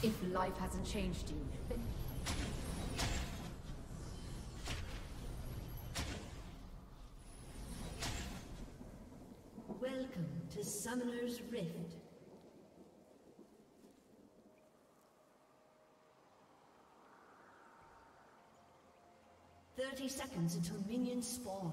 If life hasn't changed you, Welcome to Summoner's Rift. Thirty seconds until minions spawn.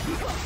Ha!